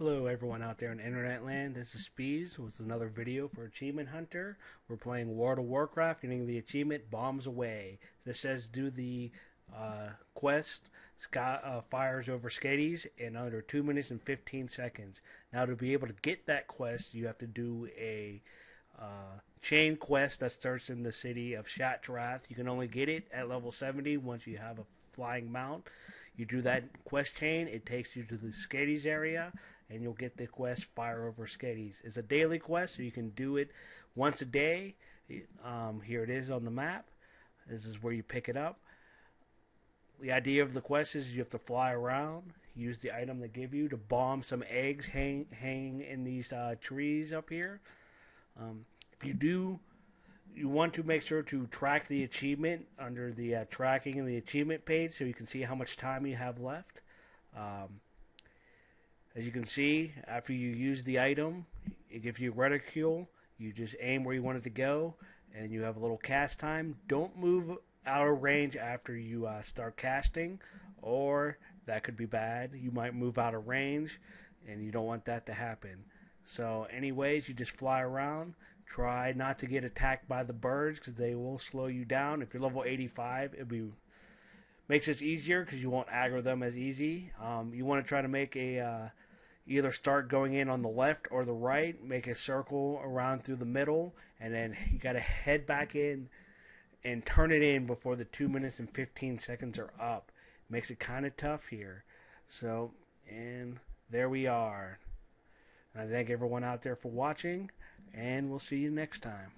Hello everyone out there in internet land, this is Speez with another video for Achievement Hunter. We're playing World of Warcraft, getting the achievement Bombs Away. This says do the uh, quest Sky, uh, Fires over Skettis in under 2 minutes and 15 seconds. Now to be able to get that quest, you have to do a uh, chain quest that starts in the city of Shattrath. You can only get it at level 70 once you have a flying mount. You do that quest chain, it takes you to the Skettis area, and you'll get the quest Fire Over Skettis. It's a daily quest, so you can do it once a day. Um, here it is on the map. This is where you pick it up. The idea of the quest is you have to fly around, use the item they give you to bomb some eggs hang, in these uh, trees up here. Um, if you do you want to make sure to track the achievement under the uh, tracking and the achievement page so you can see how much time you have left. Um, as you can see, after you use the item, it gives you reticule. You just aim where you want it to go, and you have a little cast time. Don't move out of range after you uh, start casting, or that could be bad. You might move out of range, and you don't want that to happen. So, anyways, you just fly around. Try not to get attacked by the birds because they will slow you down. If you're level 85, it'll be makes it easier because you won't aggro them as easy. Um, you want to try to make a uh, either start going in on the left or the right, make a circle around through the middle, and then you got to head back in and turn it in before the two minutes and 15 seconds are up. Makes it kind of tough here. So, and there we are. And I thank everyone out there for watching, and we'll see you next time.